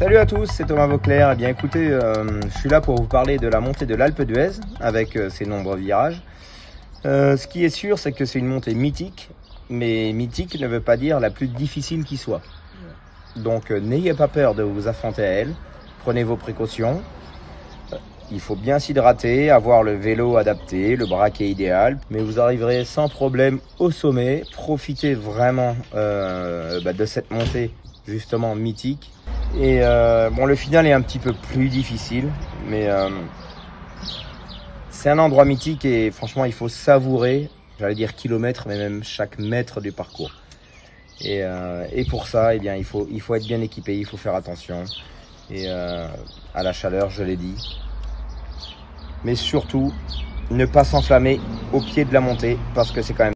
Salut à tous, c'est Thomas Vauclair. Eh bien écoutez, euh, je suis là pour vous parler de la montée de l'Alpe d'Huez avec euh, ses nombreux virages. Euh, ce qui est sûr, c'est que c'est une montée mythique, mais mythique ne veut pas dire la plus difficile qui soit. Donc n'ayez pas peur de vous affronter à elle, prenez vos précautions. Il faut bien s'hydrater, avoir le vélo adapté, le braquet idéal, mais vous arriverez sans problème au sommet. Profitez vraiment bah, de cette montée justement mythique. Et euh, bon, le final est un petit peu plus difficile, mais euh, c'est un endroit mythique et franchement, il faut savourer, j'allais dire kilomètre, mais même chaque mètre du parcours. Et, euh, et pour ça, eh bien, il faut, il faut être bien équipé, il faut faire attention. Et euh, à la chaleur, je l'ai dit. Mais surtout, ne pas s'enflammer au pied de la montée parce que c'est quand même